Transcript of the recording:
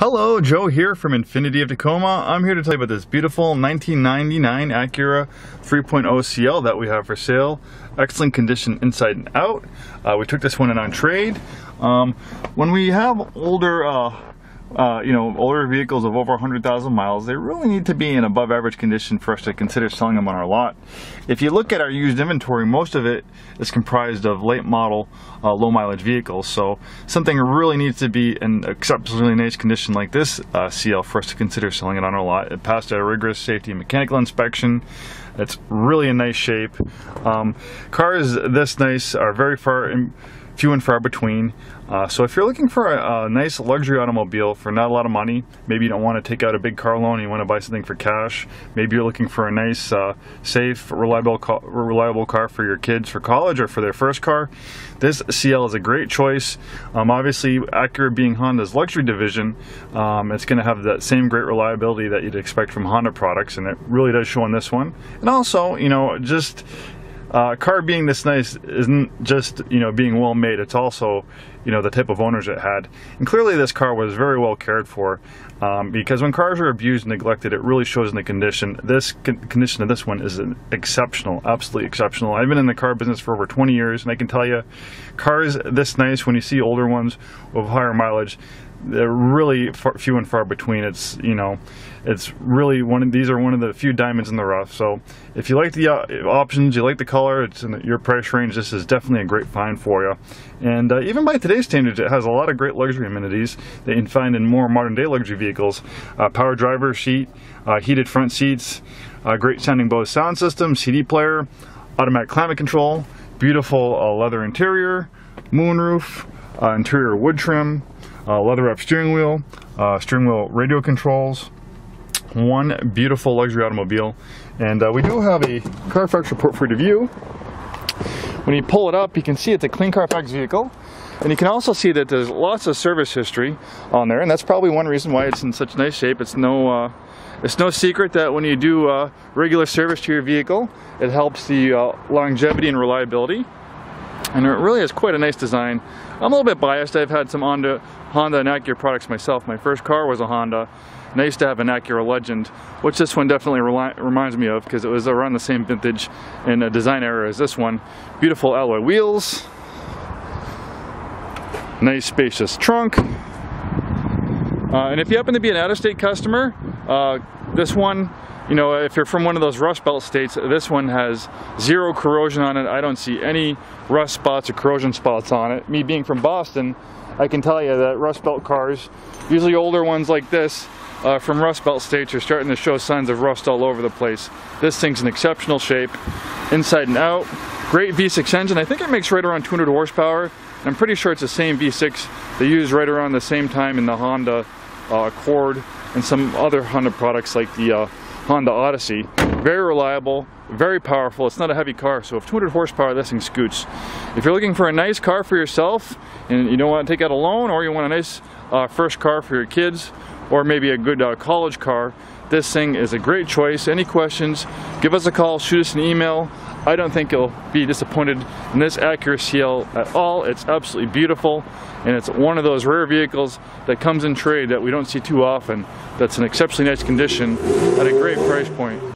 Hello, Joe here from Infiniti of Tacoma. I'm here to tell you about this beautiful 1999 Acura 3.0 CL that we have for sale. Excellent condition inside and out. Uh, we took this one in on trade. Um, when we have older uh, uh, you know, older vehicles of over 100,000 miles, they really need to be in above average condition for us to consider selling them on our lot. If you look at our used inventory, most of it is comprised of late model, uh, low mileage vehicles. So something really needs to be in exceptionally nice condition like this uh, CL for us to consider selling it on our lot. It passed a rigorous safety and mechanical inspection. It's really in nice shape. Um, cars this nice are very far in, few and far between. Uh, so if you're looking for a, a, nice luxury automobile for not a lot of money, maybe you don't want to take out a big car loan you want to buy something for cash, maybe you're looking for a nice, uh, safe, reliable, reliable car for your kids for college or for their first car, this CL is a great choice. Um, obviously, Acura being Honda's luxury division, um, it's going to have that same great reliability that you'd expect from Honda products, and it really does show on this one. And also, you know, just uh, car being this nice isn't just you know being well made. It's also you know the type of owners it had. And clearly this car was very well cared for um, because when cars are abused and neglected it really shows in the condition. This con condition of this one is exceptional absolutely exceptional. I've been in the car business for over 20 years and I can tell you cars this nice when you see older ones with higher mileage they're really far, few and far between. It's you know, it's really one of these are one of the few diamonds in the rough. So if you like the uh, options, you like the color, it's in your price range. This is definitely a great find for you. And uh, even by today's standards, it has a lot of great luxury amenities that you can find in more modern day luxury vehicles. Uh, power driver seat, uh, heated front seats, uh, great sounding Bose sound system, CD player, automatic climate control, beautiful uh, leather interior, moonroof, interior wood trim leather wrap steering wheel, uh, steering wheel radio controls, one beautiful luxury automobile. And uh, we do have a Carfax report for you to view. When you pull it up, you can see it's a clean Carfax vehicle. And you can also see that there's lots of service history on there, and that's probably one reason why it's in such nice shape. It's no, uh, it's no secret that when you do uh, regular service to your vehicle, it helps the uh, longevity and reliability and it really is quite a nice design. I'm a little bit biased. I've had some Honda, Honda and Acura products myself. My first car was a Honda, and I used to have an Acura Legend, which this one definitely reminds me of because it was around the same vintage and design era as this one. Beautiful alloy wheels, nice spacious trunk. Uh, and if you happen to be an out-of-state customer, uh, this one you know, if you're from one of those Rust Belt states, this one has zero corrosion on it. I don't see any rust spots or corrosion spots on it. Me being from Boston, I can tell you that Rust Belt cars, usually older ones like this, uh, from Rust Belt states are starting to show signs of rust all over the place. This thing's in exceptional shape, inside and out. Great V6 engine. I think it makes right around 200 horsepower. I'm pretty sure it's the same V6 they used right around the same time in the Honda Accord and some other Honda products like the uh, Honda Odyssey. Very reliable, very powerful. It's not a heavy car, so if 200 horsepower, this thing scoots. If you're looking for a nice car for yourself and you don't want to take out a loan or you want a nice uh, first car for your kids or maybe a good uh, college car, this thing is a great choice. Any questions, give us a call, shoot us an email. I don't think you'll be disappointed in this Acura CL at all. It's absolutely beautiful and it's one of those rare vehicles that comes in trade that we don't see too often that's in exceptionally nice condition at a great price point.